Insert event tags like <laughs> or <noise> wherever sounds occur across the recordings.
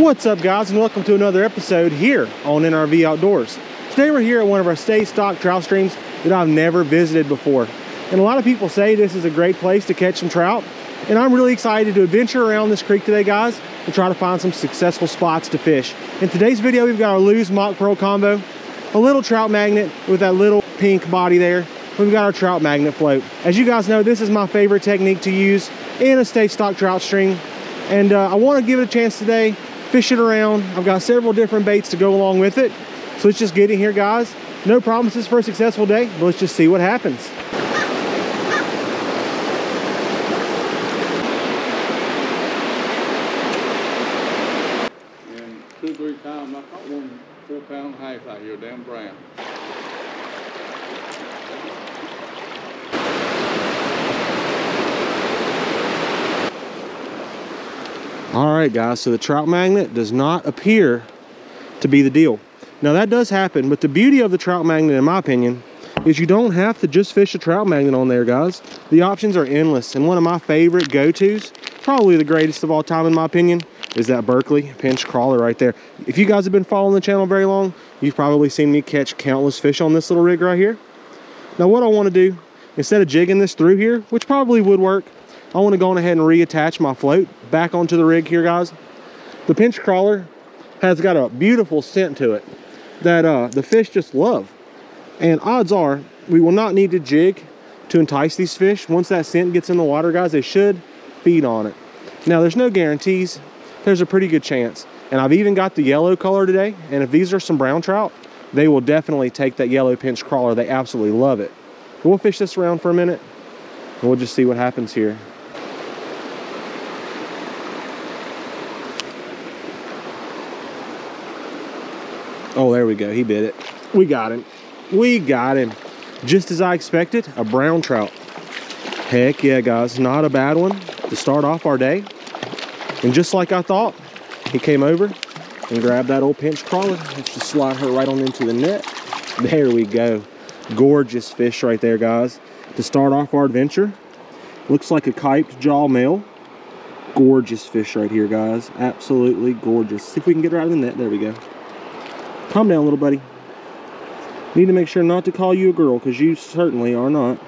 What's up guys and welcome to another episode here on NRV Outdoors. Today we're here at one of our state stock trout streams that I've never visited before. And a lot of people say this is a great place to catch some trout. And I'm really excited to adventure around this creek today guys and try to find some successful spots to fish. In today's video we've got our Lew's Mach Pearl combo, a little trout magnet with that little pink body there. We've got our trout magnet float. As you guys know this is my favorite technique to use in a state stock trout stream. And uh, I want to give it a chance today fish it around. I've got several different baits to go along with it. So let's just get in here, guys. No promises for a successful day, but let's just see what happens. And two, three times, I caught one four pound half out here, damn brown. All right, guys, so the trout magnet does not appear to be the deal. Now that does happen, but the beauty of the trout magnet, in my opinion, is you don't have to just fish a trout magnet on there, guys. The options are endless, and one of my favorite go-tos, probably the greatest of all time in my opinion, is that Berkley pinch crawler right there. If you guys have been following the channel very long, you've probably seen me catch countless fish on this little rig right here. Now what I want to do, instead of jigging this through here, which probably would work, I want to go on ahead and reattach my float back onto the rig here, guys. The pinch crawler has got a beautiful scent to it that uh, the fish just love. And odds are we will not need to jig to entice these fish. Once that scent gets in the water, guys, they should feed on it. Now, there's no guarantees. There's a pretty good chance. And I've even got the yellow color today. And if these are some brown trout, they will definitely take that yellow pinch crawler. They absolutely love it. We'll fish this around for a minute. And we'll just see what happens here. Oh, there we go. He bit it. We got him. We got him. Just as I expected, a brown trout. Heck yeah, guys. Not a bad one to start off our day. And just like I thought, he came over and grabbed that old pinch crawler. Let's just slide her right on into the net. There we go. Gorgeous fish right there, guys. To start off our adventure, looks like a kyped jaw male. Gorgeous fish right here, guys. Absolutely gorgeous. See if we can get her out of the net. There we go. Calm down, little buddy. Need to make sure not to call you a girl, because you certainly are not.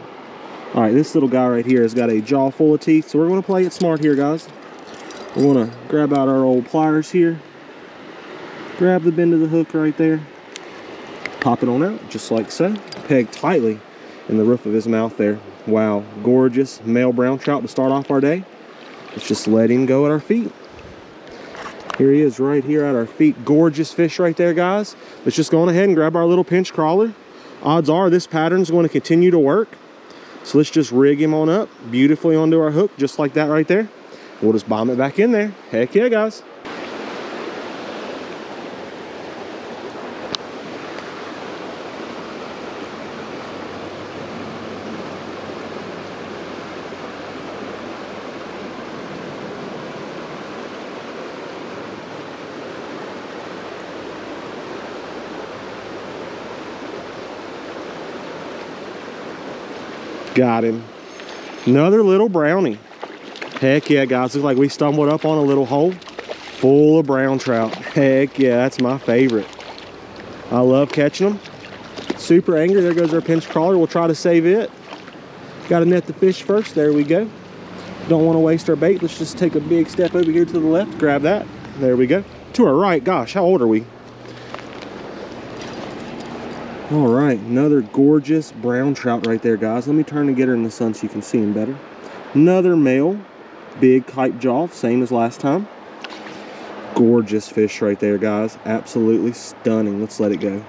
All right, this little guy right here has got a jaw full of teeth, so we're going to play it smart here, guys. We want to grab out our old pliers here. Grab the bend of the hook right there. Pop it on out, just like so. Peg tightly in the roof of his mouth there. Wow, gorgeous male brown trout to start off our day. Let's just let him go at our feet. Here he is right here at our feet. Gorgeous fish right there, guys. Let's just go on ahead and grab our little pinch crawler. Odds are this pattern is going to continue to work. So let's just rig him on up beautifully onto our hook, just like that right there. We'll just bomb it back in there. Heck yeah, guys. Got him. Another little brownie. Heck yeah, guys. Looks like we stumbled up on a little hole full of brown trout. Heck yeah, that's my favorite. I love catching them. Super angry. There goes our pinch crawler. We'll try to save it. Got to net the fish first. There we go. Don't want to waste our bait. Let's just take a big step over here to the left. Grab that. There we go. To our right. Gosh, how old are we? All right, another gorgeous brown trout right there, guys. Let me turn and get her in the sun so you can see him better. Another male, big kype jaw, same as last time. Gorgeous fish right there, guys. Absolutely stunning. Let's let it go.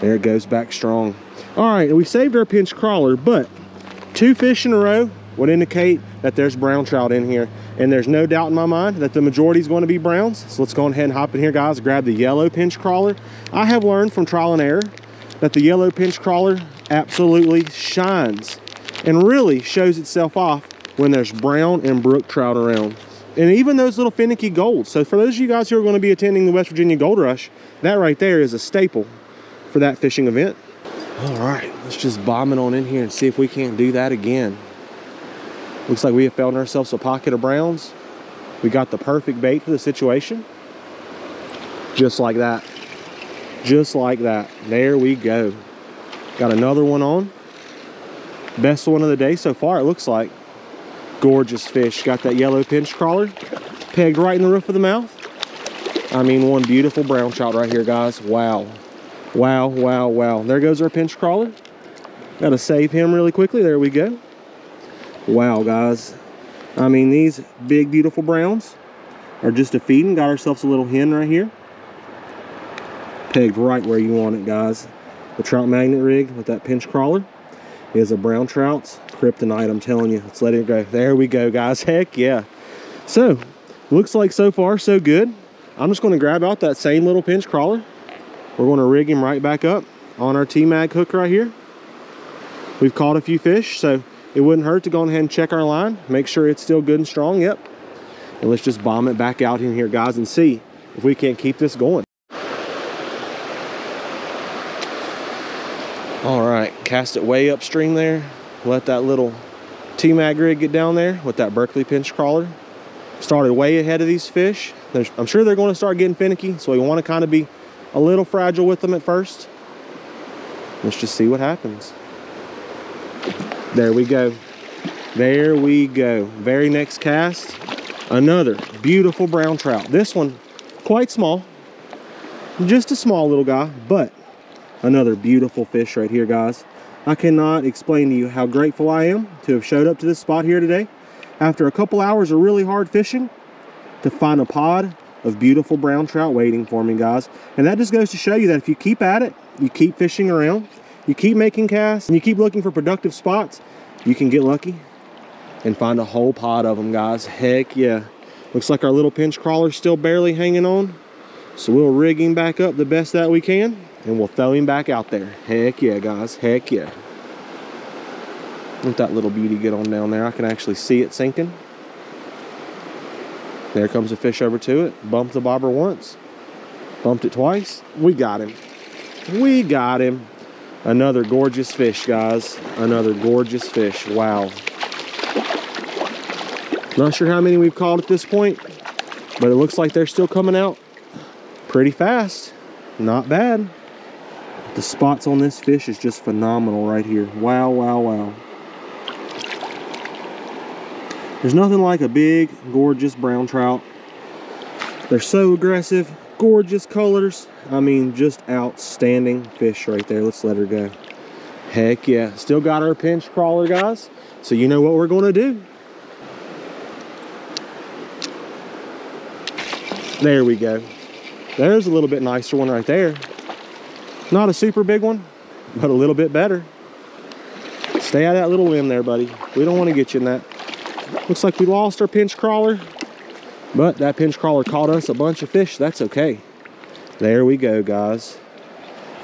There it goes back strong. All right, we saved our pinch crawler, but two fish in a row would indicate that there's brown trout in here. And there's no doubt in my mind that the majority is going to be browns. So let's go ahead and hop in here, guys. Grab the yellow pinch crawler. I have learned from trial and error that the yellow pinch crawler absolutely shines and really shows itself off when there's brown and brook trout around. And even those little finicky golds. So for those of you guys who are going to be attending the West Virginia Gold Rush, that right there is a staple for that fishing event. All right, let's just bomb it on in here and see if we can't do that again. Looks like we have found ourselves a pocket of browns. We got the perfect bait for the situation. Just like that. Just like that. There we go. Got another one on. Best one of the day so far, it looks like. Gorgeous fish. Got that yellow pinch crawler pegged right in the roof of the mouth. I mean, one beautiful brown trout right here, guys. Wow. Wow, wow, wow. There goes our pinch crawler. Got to save him really quickly. There we go. Wow, guys. I mean, these big, beautiful browns are just a feeding. Got ourselves a little hen right here. Pegged right where you want it, guys. The trout magnet rig with that pinch crawler is a brown trout's kryptonite, I'm telling you. Let's let it go. There we go, guys. <laughs> Heck yeah. So, looks like so far so good. I'm just going to grab out that same little pinch crawler. We're going to rig him right back up on our T-Mag hook right here. We've caught a few fish, so it wouldn't hurt to go ahead and check our line, make sure it's still good and strong. Yep. And let's just bomb it back out in here, guys, and see if we can't keep this going. All right, cast it way upstream there. Let that little T-Mag rig get down there with that Berkley pinch crawler. Started way ahead of these fish. There's, I'm sure they're going to start getting finicky, so we want to kind of be a little fragile with them at first. Let's just see what happens. There we go. There we go. Very next cast, another beautiful brown trout. This one, quite small. Just a small little guy, but another beautiful fish right here, guys. I cannot explain to you how grateful I am to have showed up to this spot here today after a couple hours of really hard fishing to find a pod of beautiful brown trout waiting for me, guys. And that just goes to show you that if you keep at it, you keep fishing around, you keep making casts, and you keep looking for productive spots, you can get lucky and find a whole pod of them, guys. Heck yeah. Looks like our little pinch crawler's still barely hanging on. So we'll rig him back up the best that we can, and we'll throw him back out there. Heck yeah, guys. Heck yeah. Let that little beauty get on down there. I can actually see it sinking. There comes a fish over to it. Bumped the bobber once. Bumped it twice. We got him. We got him. Another gorgeous fish, guys. Another gorgeous fish. Wow. Not sure how many we've caught at this point, but it looks like they're still coming out pretty fast. Not bad. The spots on this fish is just phenomenal right here. Wow, wow, wow. There's nothing like a big, gorgeous brown trout. They're so aggressive, gorgeous colors. I mean, just outstanding fish right there. Let's let her go. Heck yeah. Still got our pinch crawler, guys. So you know what we're going to do. There we go. There's a little bit nicer one right there. Not a super big one, but a little bit better. Stay out of that little limb there, buddy. We don't want to get you in that. Looks like we lost our pinch crawler, but that pinch crawler caught us a bunch of fish. That's okay. There we go, guys.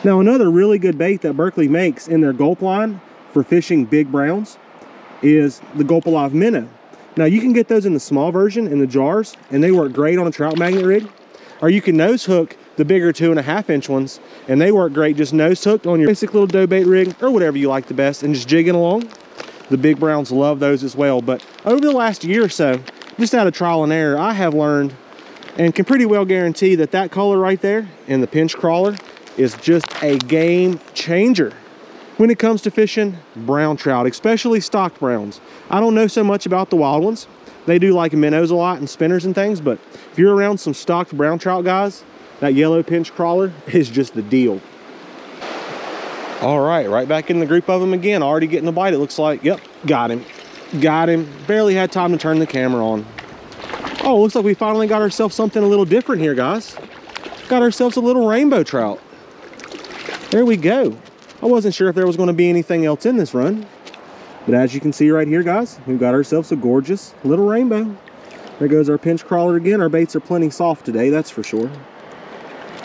Now, another really good bait that Berkley makes in their gulp line for fishing big browns is the Gulp Alive minnow. Now, you can get those in the small version in the jars, and they work great on a trout magnet rig. Or you can nose hook the bigger two and a half inch ones, and they work great just nose hooked on your basic little dough bait rig or whatever you like the best, and just jigging along. The big browns love those as well. But over the last year or so, just out of trial and error, I have learned and can pretty well guarantee that that color right there in the pinch crawler is just a game changer when it comes to fishing brown trout, especially stocked browns. I don't know so much about the wild ones. They do like minnows a lot and spinners and things, but if you're around some stocked brown trout guys, that yellow pinch crawler is just the deal. All right, right back in the group of them again. Already getting a bite, it looks like. Yep, got him. Got him. Barely had time to turn the camera on. Oh, looks like we finally got ourselves something a little different here, guys. Got ourselves a little rainbow trout. There we go. I wasn't sure if there was going to be anything else in this run. But as you can see right here, guys, we've got ourselves a gorgeous little rainbow. There goes our pinch crawler again. Our baits are plenty soft today, that's for sure.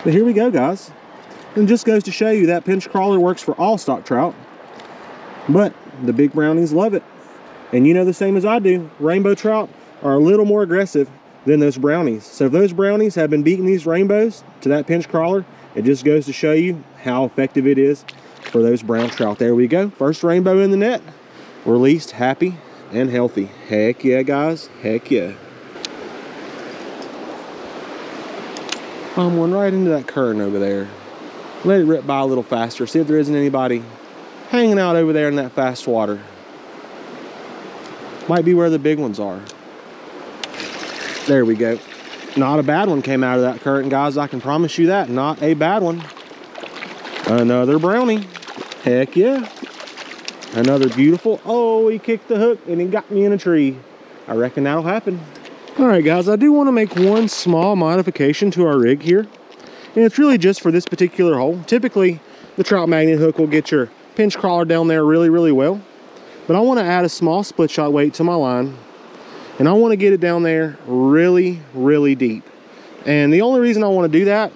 But here we go, guys. And just goes to show you that pinch crawler works for all stock trout. But the big brownies love it. And you know the same as I do, rainbow trout are a little more aggressive than those brownies. So if those brownies have been beating these rainbows to that pinch crawler, it just goes to show you how effective it is for those brown trout. There we go. First rainbow in the net. Released, happy, and healthy. Heck yeah, guys. Heck yeah. I'm one right into that current over there. Let it rip by a little faster. See if there isn't anybody hanging out over there in that fast water. Might be where the big ones are. There we go. Not a bad one came out of that current, guys. I can promise you that. Not a bad one. Another brownie. Heck yeah. Another beautiful. Oh, he kicked the hook and he got me in a tree. I reckon that'll happen. All right, guys, I do want to make one small modification to our rig here. And it's really just for this particular hole. Typically, the trout magnet hook will get your pinch crawler down there really, really well. But I want to add a small split shot weight to my line. And I want to get it down there really, really deep. And the only reason I want to do that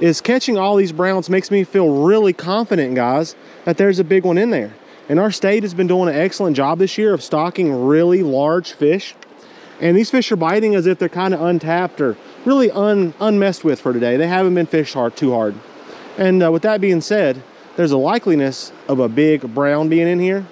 is catching all these browns makes me feel really confident, guys, that there's a big one in there. And our state has been doing an excellent job this year of stocking really large fish. And these fish are biting as if they're kind of untapped or really un, unmessed with for today. They haven't been fished hard too hard. And uh, with that being said, there's a likeliness of a big brown being in here.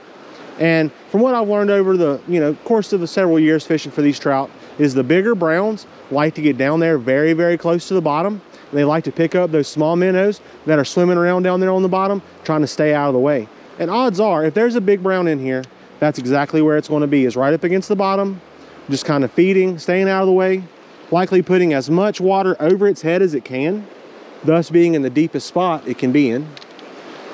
And from what I've learned over the you know course of the several years fishing for these trout, is the bigger browns like to get down there very, very close to the bottom. They like to pick up those small minnows that are swimming around down there on the bottom, trying to stay out of the way. And odds are, if there's a big brown in here, that's exactly where it's going to be, is right up against the bottom, just kind of feeding, staying out of the way, likely putting as much water over its head as it can, thus being in the deepest spot it can be in.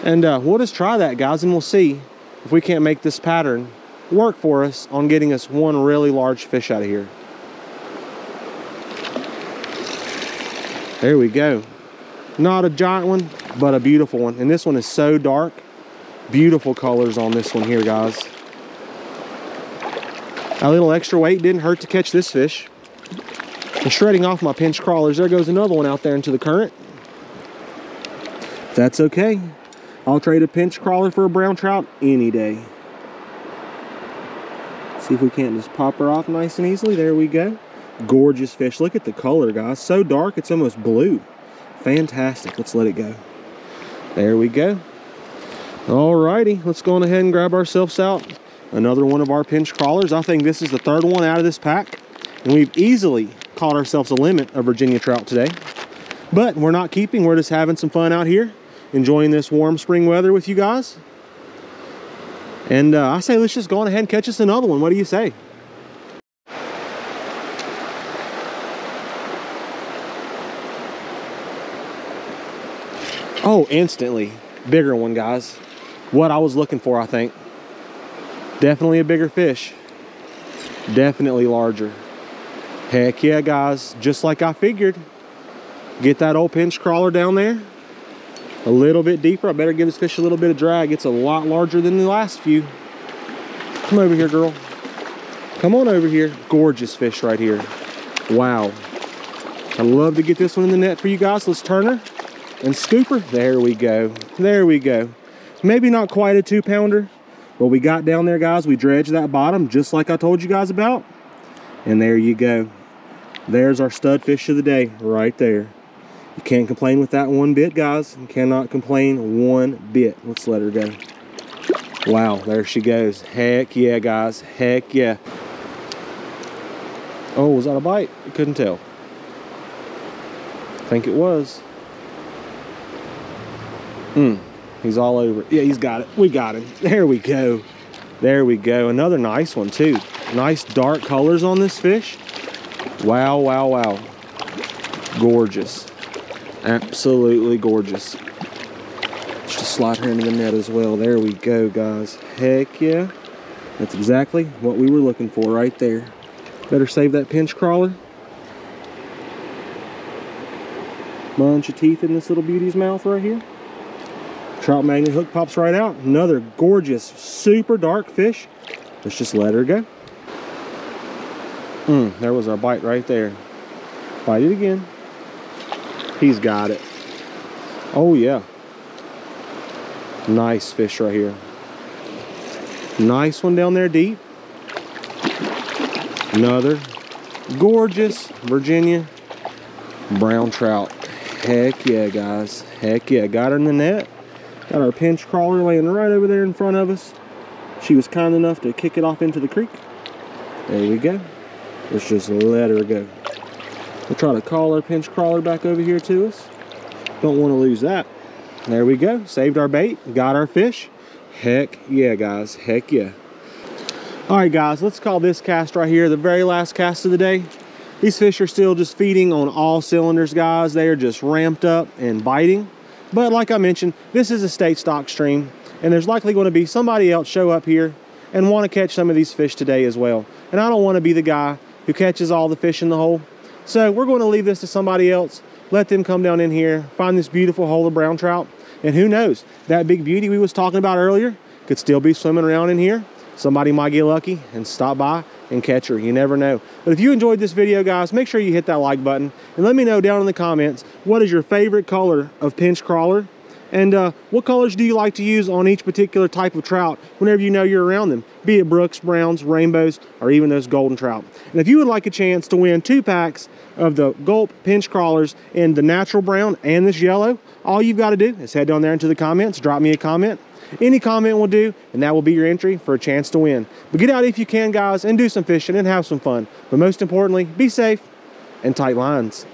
And uh, we'll just try that, guys, and we'll see if we can't make this pattern work for us on getting us one really large fish out of here. There we go. Not a giant one, but a beautiful one. And this one is so dark. Beautiful colors on this one here, guys. A little extra weight didn't hurt to catch this fish. And shredding off my pinch crawlers, there goes another one out there into the current. That's okay. I'll trade a pinch crawler for a brown trout any day. See if we can't just pop her off nice and easily. There we go. Gorgeous fish. Look at the color, guys. So dark, it's almost blue. Fantastic. Let's let it go. There we go. Alrighty, let's go on ahead and grab ourselves out another one of our pinch crawlers. I think this is the third one out of this pack. And we've easily caught ourselves a limit of Virginia trout today. But we're not keeping, we're just having some fun out here, enjoying this warm spring weather with you guys. And uh, I say let's just go on ahead and catch us another one. What do you say? Oh, instantly. Bigger one, guys. What I was looking for, I think. Definitely a bigger fish. Definitely larger. Heck yeah, guys. Just like I figured. Get that old pinch crawler down there. A little bit deeper. I better give this fish a little bit of drag. It's a lot larger than the last few. Come over here, girl. Come on over here. Gorgeous fish right here. Wow. I'd love to get this one in the net for you guys. Let's turn her and scoop her. There we go. There we go. Maybe not quite a two pounder, but we got down there, guys. We dredged that bottom just like I told you guys about. And there you go. There's our stud fish of the day right there. You can't complain with that one bit, guys. You cannot complain one bit. Let's let her go. Wow, there she goes. Heck yeah, guys. Heck yeah. Oh, was that a bite? I couldn't tell. I think it was. Hmm. He's all over. Yeah, he's got it. We got him. There we go. There we go. Another nice one, too. Nice dark colors on this fish. Wow, wow, wow. Gorgeous. Absolutely gorgeous. Just slide her into the net as well. There we go, guys. Heck yeah. That's exactly what we were looking for right there. Better save that pinch crawler. Bunch of teeth in this little beauty's mouth right here. Trout magnet hook pops right out. Another gorgeous, super dark fish. Let's just let her go. Hmm, there was our bite right there. Bite it again. He's got it. Oh yeah. Nice fish right here. Nice one down there deep. Another gorgeous Virginia brown trout. Heck yeah, guys. Heck yeah. Got her in the net. Got our pinch crawler laying right over there in front of us. She was kind enough to kick it off into the creek. There we go. Let's just let her go. We'll try to call our pinch crawler back over here to us. Don't want to lose that. There we go. Saved our bait. Got our fish. Heck yeah, guys. Heck yeah. All right, guys. Let's call this cast right here the very last cast of the day. These fish are still just feeding on all cylinders, guys. They are just ramped up and biting. But like I mentioned, this is a state stock stream, and there's likely going to be somebody else show up here and want to catch some of these fish today as well. And I don't want to be the guy who catches all the fish in the hole. So we're going to leave this to somebody else. Let them come down in here, find this beautiful hole of brown trout. And who knows, that big beauty we was talking about earlier could still be swimming around in here. Somebody might get lucky and stop by and catch her. You never know. But if you enjoyed this video, guys, make sure you hit that like button and let me know down in the comments what is your favorite color of pinch crawler and uh, what colors do you like to use on each particular type of trout whenever you know you're around them, be it brooks, browns, rainbows, or even those golden trout. And if you would like a chance to win two packs of the Gulp pinch crawlers in the natural brown and this yellow, all you've got to do is head down there into the comments, drop me a comment. Any comment will do, and that will be your entry for a chance to win. But get out if you can, guys, and do some fishing and have some fun. But most importantly, be safe and tight lines.